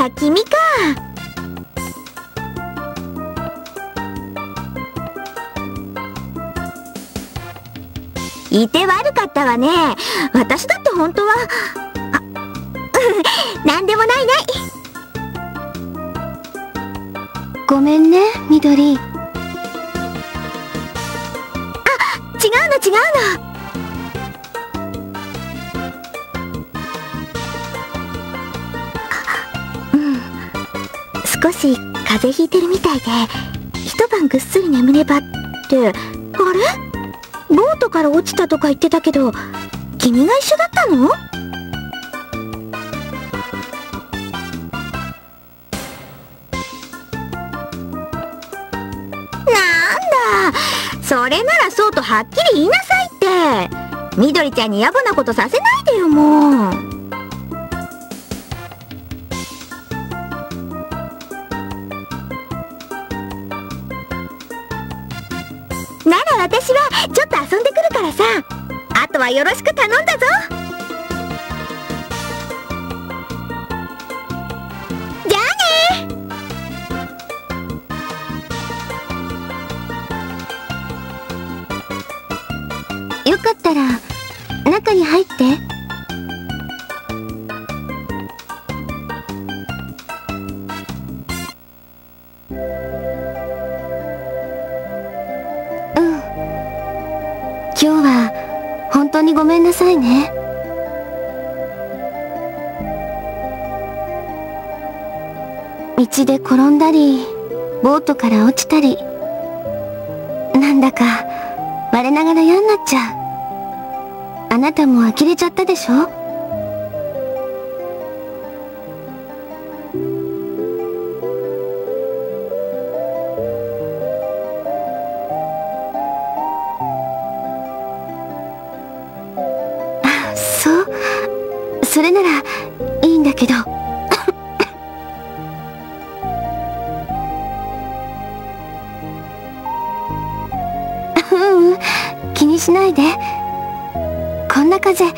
あ君か。いて悪かったわね。私だって本当はあ何でもないない。ごめんね緑。少し風邪ひいてるみたいで一晩ぐっすり眠ればって。あれ？ボートから落ちたとか言ってたけど君が一緒だったの？なんだ。それならそうとはっきり言いなさいって。みどりちゃんに野暮なことさせないでよもう。ちょっと遊んでくるからさ。あとはよろしく頼んだぞ。じゃあね。よかったら中に入って。なさいね。道で転んだりボートから落ちたり。なんだか我ながら嫌になっちゃう。あなたも呆れちゃったでしょ？しないで。こんな風明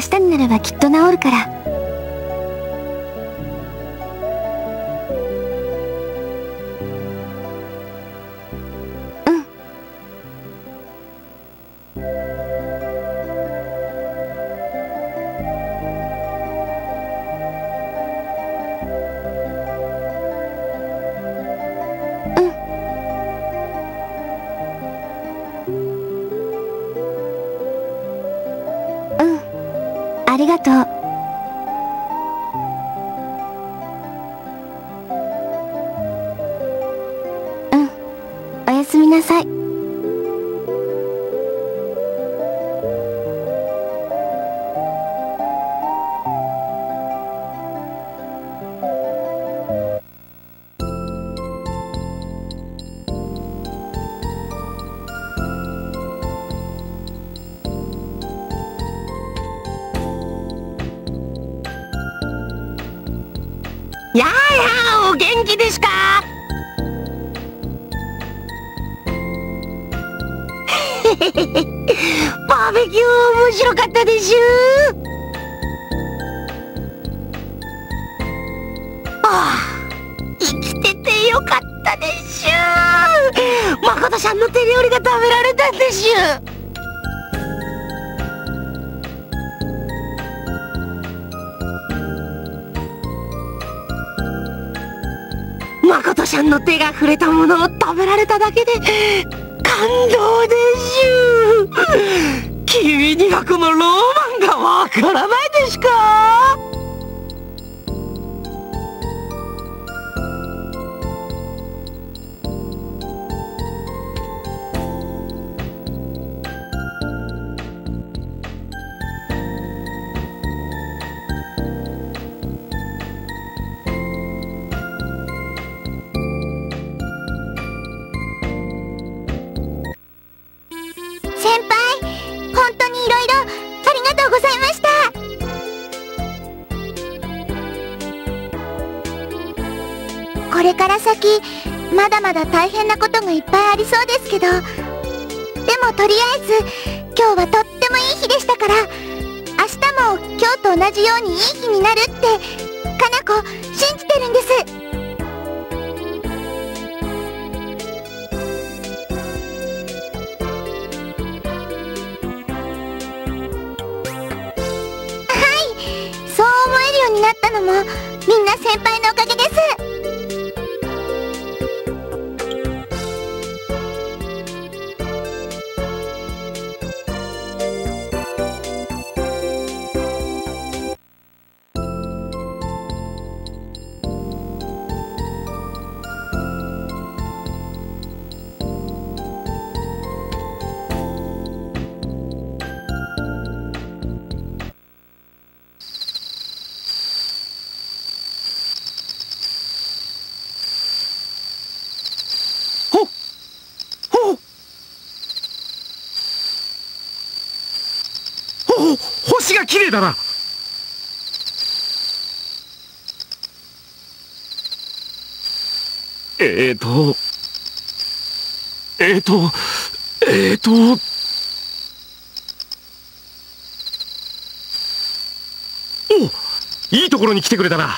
日になればきっと治るから。ありがとう。白かったでしゅああ生きててよかったでしゅ誠さんの手料理が食べられたでしゅ誠さんの手が触れたものを食べられただけで感動でしゅ君にはこのローマンがわからないでしか。から先まだまだ大変なことがいっぱいありそうですけど。でもとりあえず今日はとってもいい日でしたから明日も今日と同じようにいい日になるってかな子信じてるんです。はいそう思えるようになったのもみんな先輩のおかげです。が綺麗だな。えーとえーとえーと。おいいところに来てくれたな。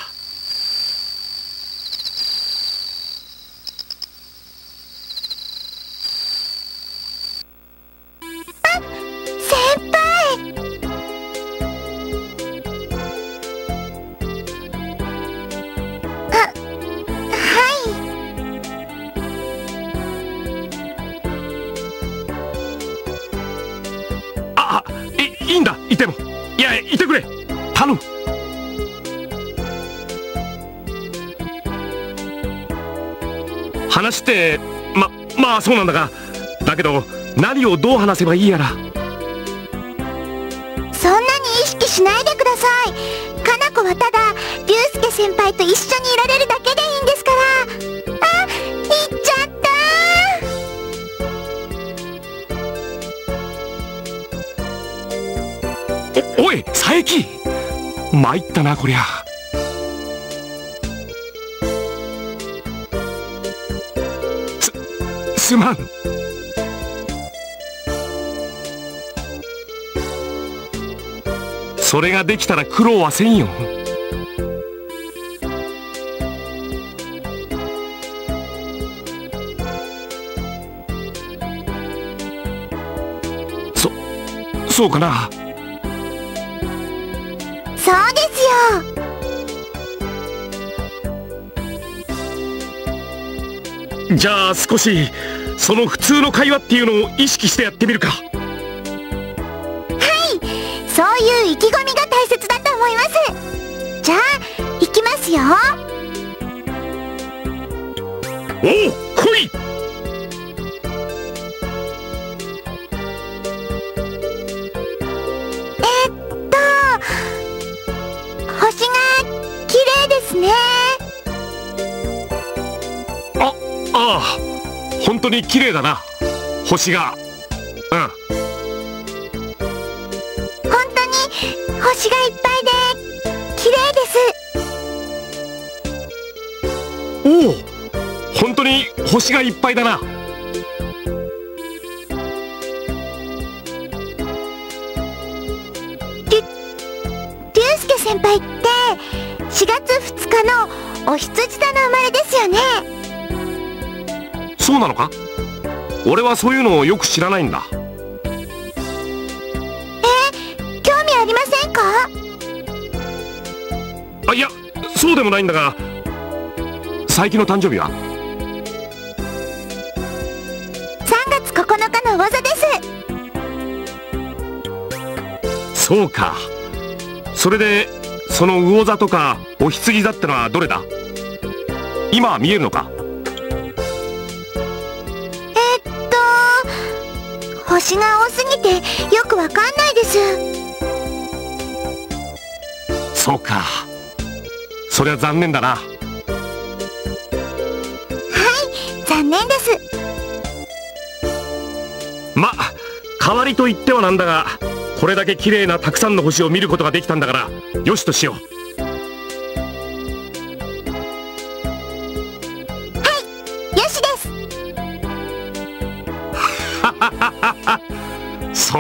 そうなんだが、だけど、何をどう話せばいいやら。そんなに意識しないでください。かな子はただ竜介先輩と一緒にいられるだけでいいんですから。あ行っちゃった。お、おい、佐伯。参ったな、こりゃ。す、まん。それができたら苦労はせんよ。そ、そうかな。じゃあ少しその普通の会話っていうのを意識してやってみるか。そういう意気込みが大切だと思います。じゃあ行きますよ。おお本当に綺麗だな。星が。うん。本当に星がいっぱいで綺麗です。おお。本当に星がいっぱいだな。先輩って4月2日のお羊座の生まれですよねそうなのか？俺はそういうのをよく知らないんだ。興味ありませんか？あいやそうでもないんだが佐伯の誕生日は？3月9日の技です。そうか。それでその魚座とかお羊座ってのはどれだ？今見えるのか？星が多すぎてよくわかんないです。そうか。そりゃ残念だな。残念です。ま代わりと言ってはなんだがこれだけ綺麗なたくさんの星を見ることができたんだからよしとしよよ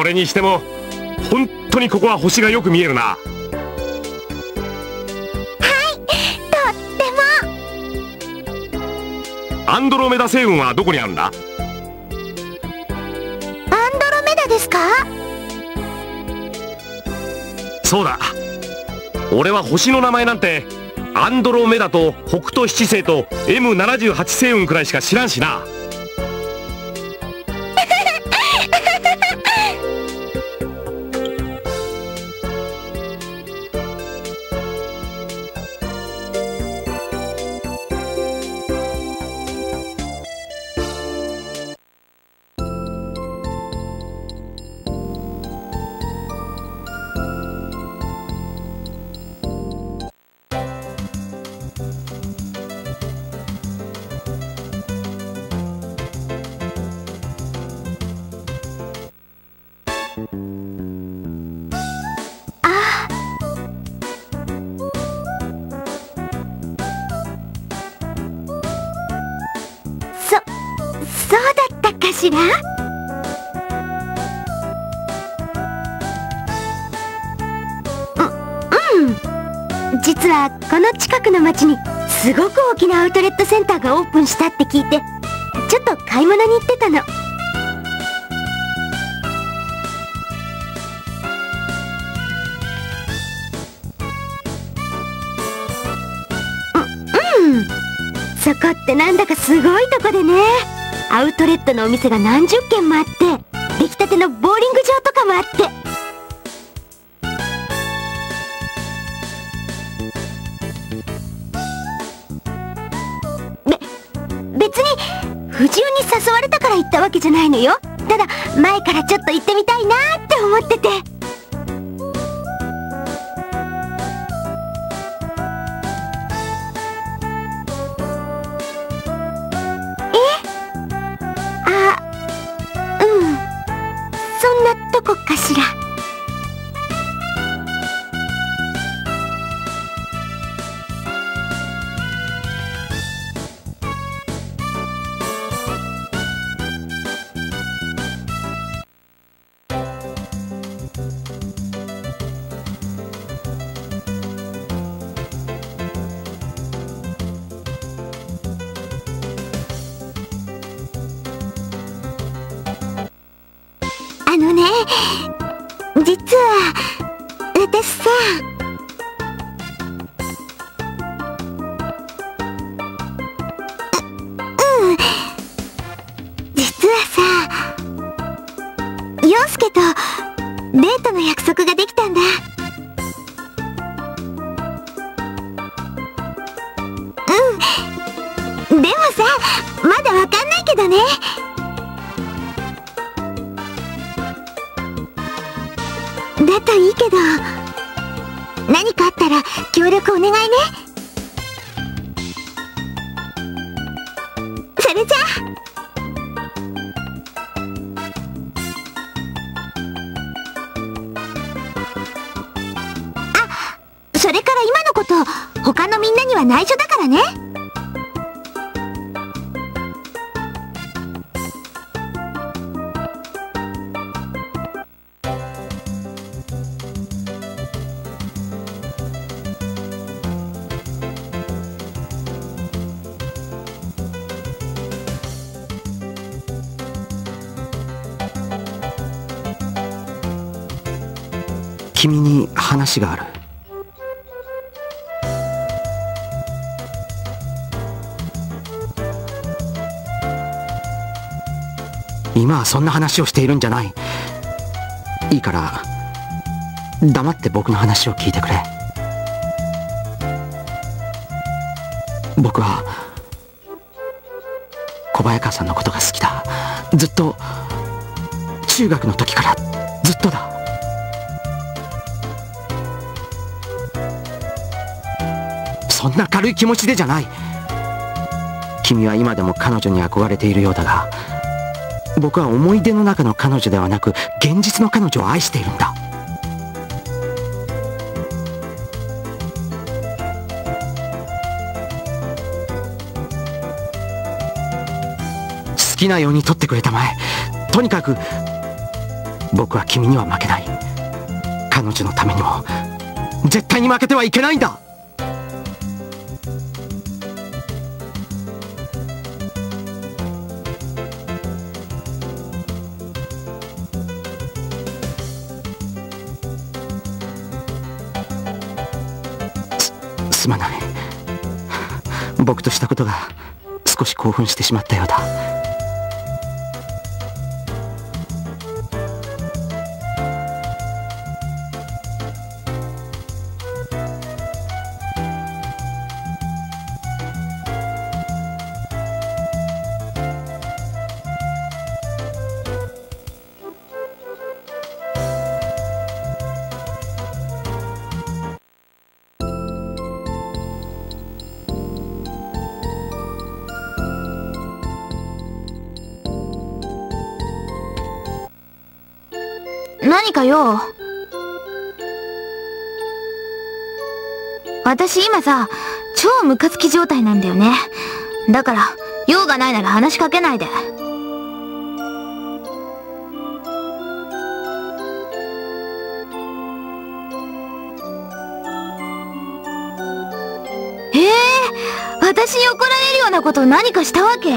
れにしても本当にここは星がよく見えるな。はいとっても。アンドロメダ星雲はどこにあるんだ？アンドロメダですか？そうだ。俺は星の名前なんてアンドロメダと北斗七星と M78 星雲くらいしか知らんしな。しら？ううん。実はこの近くの町にすごく大きなアウトレットセンターがオープンしたって聞いてちょっと買い物に行ってたの。ううん。そこってなんだかすごいとこでね。アウトレットのお店が何十軒もあって出来たてのボーリング場とかもあって。べ別に不自由に誘われたから行ったわけじゃないのよ。ただ前からちょっと行ってみたいなって思ってて。実は私さ他のみんなには内緒だからね。君に話がある。そんな話をしているんじゃない。いいから黙って僕の話を聞いてくれ。僕は小早川さんのことが好きだ。ずっと中学の時からずっとだ。そんな軽い気持ちでじゃない。君は今でも彼女に憧れているようだが僕は思い出の中の彼女ではなく現実の彼女を愛しているんだ。好きなように取ってくれたまえ。とにかく僕は君には負けない。彼女のためにも絶対に負けてはいけないんだ。まない。僕としたことが少し興奮してしまったようだ。何かよ。私今さ超ムカつき状態なんだよね。だから用がないなら話しかけないで。ええ私に怒られるようなこと何かしたわけ？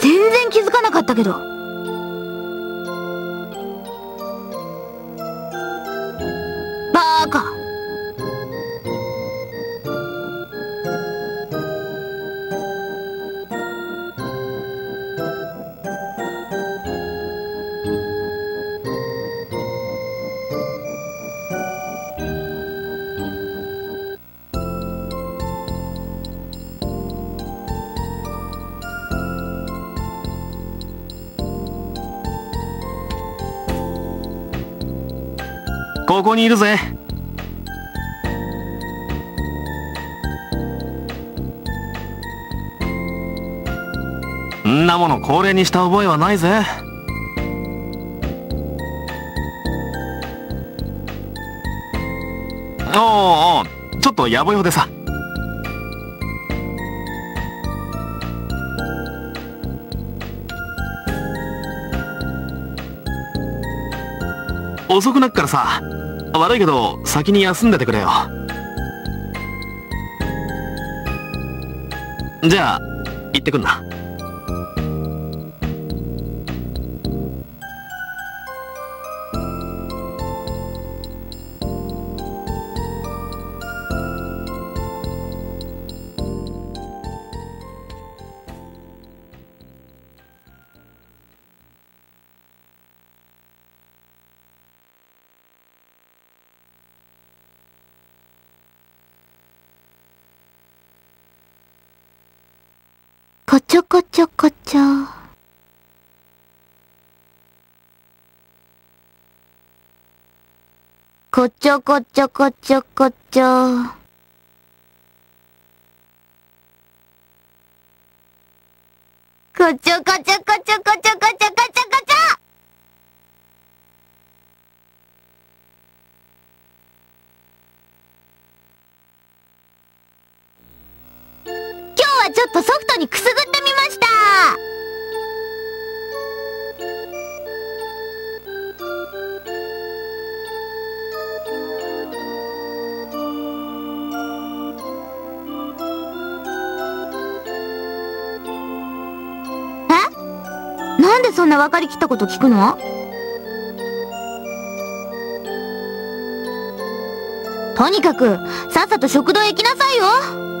全然気づかなかったけど。ここにいるぜ。んなもの恒例にした覚えはないぜ。おおちょっと野暮用でさ。遅くなっからさ。悪いけど先に休んでてくれよ。じゃあ行ってくんな。こちょこちょこちょこちょ。こちょこちょこちょこちょこちょこちょこちょ今日はちょっとソフトにくすぐってみましたそんな分かりきったこと聞くの？とにかくさっさと食堂へ行きなさいよ。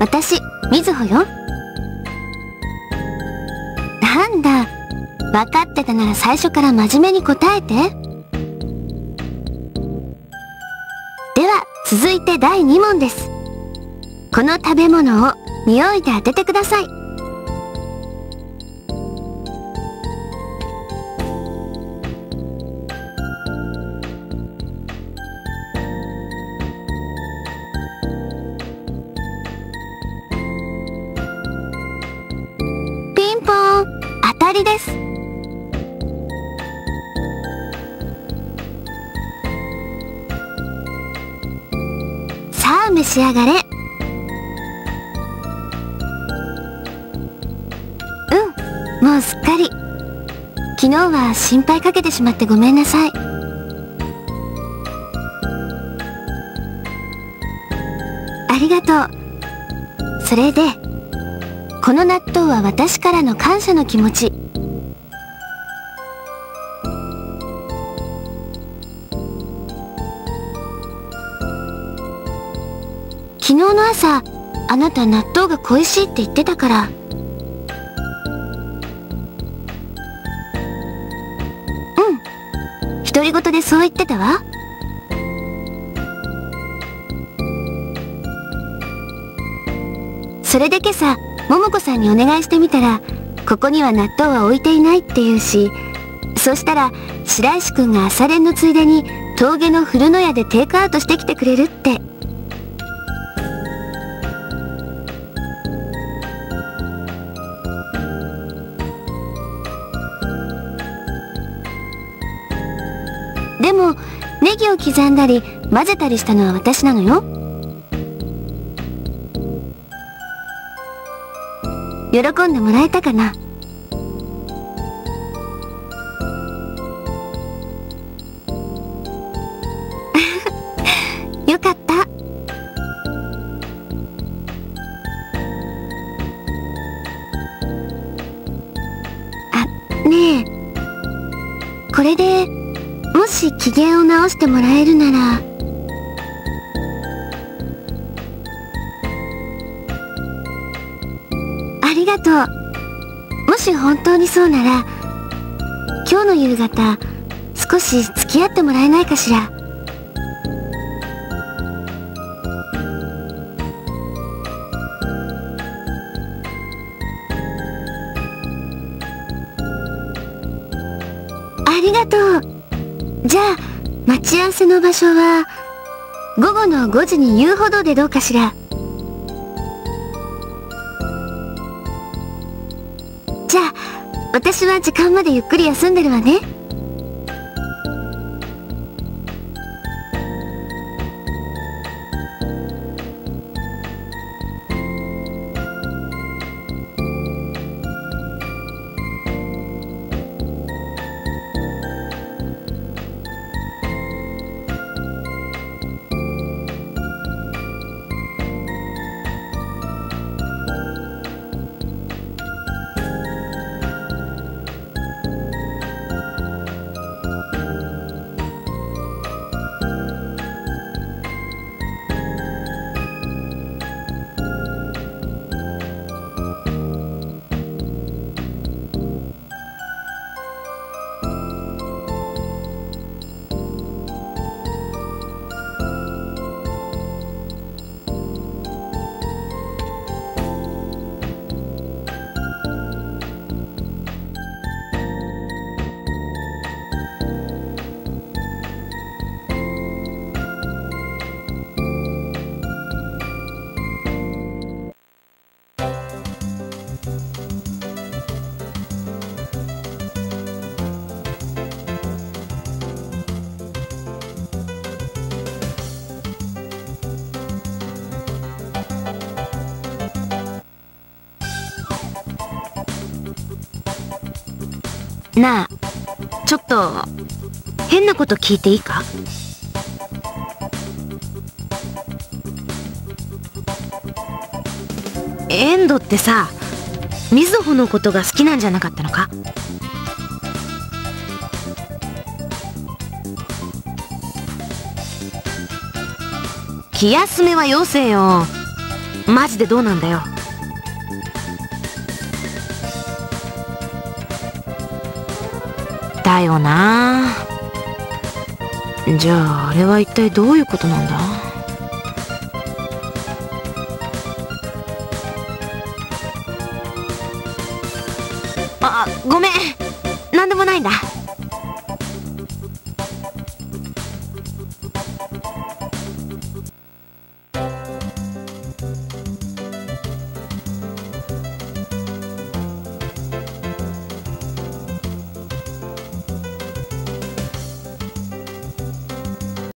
私みずほよ。なんだ分かってたなら最初から真面目に答えて。では続いて第2問です。この食べ物を匂いで当ててください。し上がれ。うんもうすっかり。昨日は心配かけてしまってごめんなさい。ありがとう。それでこの納豆は私からの感謝の気持ち。あなた納豆が恋しいって言ってたから。うん。独り言でそう言ってたわ。それで今朝桃子さんにお願いしてみたらここには納豆は置いていないって言うしそしたら白石くんが朝練のついでに峠の古野屋でテイクアウトしてきてくれるって。刻んだり混ぜたりしたのは私なのよ。喜んでもらえたかな？機嫌を直してもらえるなら。ありがとう。もし本当にそうなら今日の夕方少し付き合ってもらえないかしら。場所は午後の5時に遊歩道でどうかしら。じゃあ私は時間までゆっくり休んでるわね。な。あちょっと変なこと聞いていいか？遠藤ってさみずほのことが好きなんじゃなかったのか？気休めはよせよ。マジでどうなんだよ。だよな。じゃああれは一体どういうことなんだ？